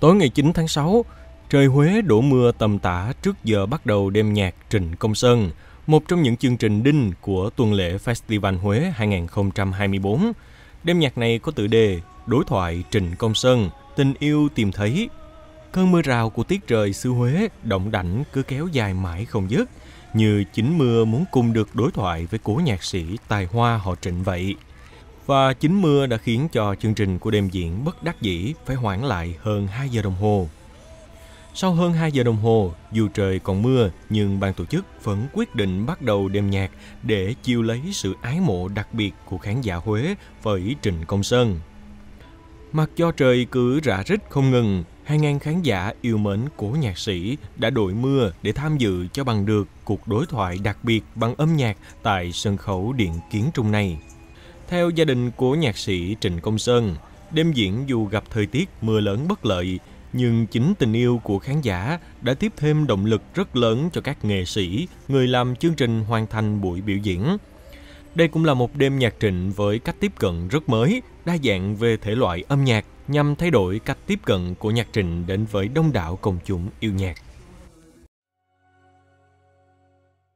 Tối ngày 9 tháng 6, trời Huế đổ mưa tầm tã trước giờ bắt đầu đêm nhạc Trịnh Công Sơn, một trong những chương trình đinh của tuần lễ Festival Huế 2024. Đêm nhạc này có tựa đề Đối thoại Trịnh Công Sơn, tình yêu tìm thấy. Cơn mưa rào của tiết trời xứ Huế động đảnh cứ kéo dài mãi không dứt, như chính mưa muốn cùng được đối thoại với cố nhạc sĩ tài hoa họ Trịnh vậy. Và chính mưa đã khiến cho chương trình của đêm diễn bất đắc dĩ phải hoãn lại hơn 2 giờ đồng hồ. Sau hơn 2 giờ đồng hồ, dù trời còn mưa, nhưng ban tổ chức vẫn quyết định bắt đầu đêm nhạc để chiêu lấy sự ái mộ đặc biệt của khán giả Huế với Trịnh Công Sơn. Mặc cho trời cứ rã rít không ngừng, hàng ngàn khán giả yêu mến của nhạc sĩ đã đội mưa để tham dự cho bằng được cuộc đối thoại đặc biệt bằng âm nhạc tại sân khấu Điện Kiến Trung này. Theo gia đình của nhạc sĩ Trịnh Công Sơn, đêm diễn dù gặp thời tiết mưa lớn bất lợi, nhưng chính tình yêu của khán giả đã tiếp thêm động lực rất lớn cho các nghệ sĩ, người làm chương trình hoàn thành buổi biểu diễn. Đây cũng là một đêm nhạc trịnh với cách tiếp cận rất mới, đa dạng về thể loại âm nhạc nhằm thay đổi cách tiếp cận của nhạc trịnh đến với đông đảo công chúng yêu nhạc.